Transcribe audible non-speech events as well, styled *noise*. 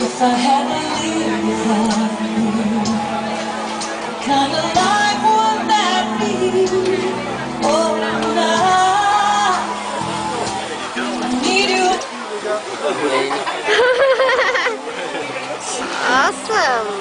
If I had to live without you, what kind of life would that be? Oh, I need you. *laughs* awesome.